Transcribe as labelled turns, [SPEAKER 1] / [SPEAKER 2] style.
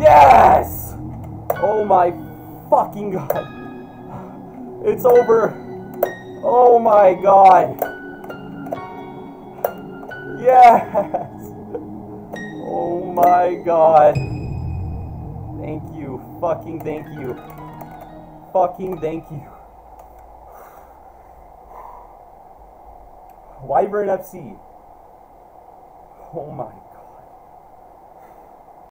[SPEAKER 1] Yes! Oh my fucking god. It's over. Oh my god. Yes! Oh my god. Thank you. Fucking thank you. Fucking thank you. Wyvern FC. Oh my